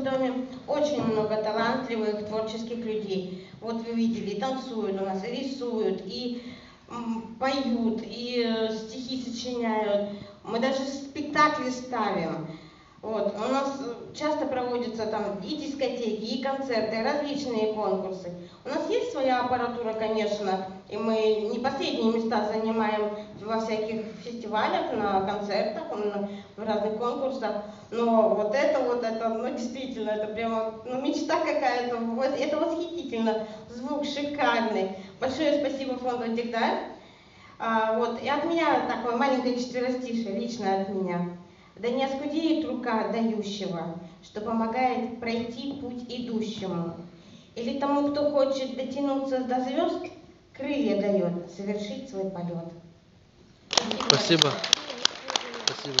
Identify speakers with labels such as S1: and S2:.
S1: нашем доме очень много талантливых, творческих людей. Вот вы видели, танцуют у нас, и рисуют, и поют, и э, стихи сочиняют. Мы даже спектакли ставим. Вот. У нас э, часто проводятся там и дискотеки, и концерты, и различные конкурсы. У нас есть своя аппаратура, конечно, и мы не последние места занимаем во всяких фестивалях, на концертах, в разных конкурсах. Но вот это вот, это, ну действительно, это прямо, ну мечта какая-то, вот, это восхитительно, звук шикарный. Большое спасибо фонду «Дегтярь». А, вот, и от меня такое маленькое четверостишее, лично от меня. Да не оскудеет рука дающего, что помогает пройти путь идущему. Или тому, кто хочет дотянуться до звезд, крылья дает совершить свой полет.
S2: Спасибо. Спасибо.